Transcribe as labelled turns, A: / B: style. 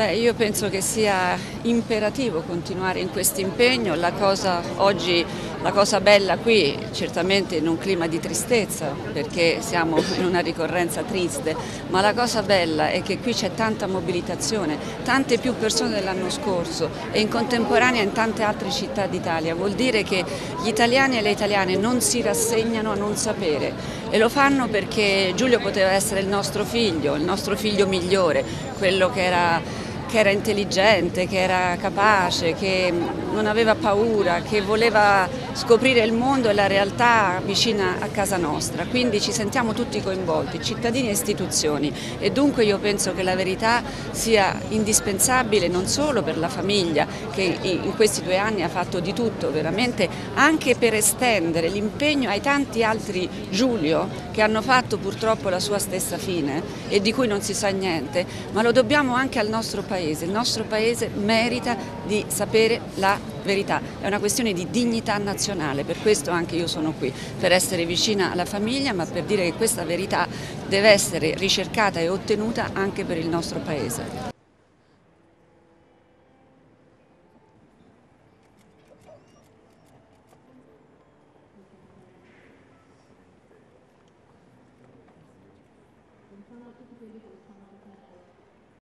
A: Beh, io penso che sia imperativo continuare in questo impegno, la cosa, oggi, la cosa bella qui, certamente in un clima di tristezza, perché siamo in una ricorrenza triste, ma la cosa bella è che qui c'è tanta mobilitazione, tante più persone dell'anno scorso e in contemporanea in tante altre città d'Italia, vuol dire che gli italiani e le italiane non si rassegnano a non sapere e lo fanno perché Giulio poteva essere il nostro figlio, il nostro figlio migliore, quello che era che era intelligente, che era capace, che non aveva paura, che voleva scoprire il mondo e la realtà vicina a casa nostra. Quindi ci sentiamo tutti coinvolti, cittadini e istituzioni. E dunque io penso che la verità sia indispensabile non solo per la famiglia che in questi due anni ha fatto di tutto veramente, anche per estendere l'impegno ai tanti altri Giulio che hanno fatto purtroppo la sua stessa fine e di cui non si sa niente, ma lo dobbiamo anche al nostro Paese. Il nostro Paese merita di sapere la verità, è una questione di dignità nazionale, nazionale, per questo anche io sono qui, per essere vicina alla famiglia ma per dire che questa verità deve essere ricercata e ottenuta anche per il nostro Paese. sono tutti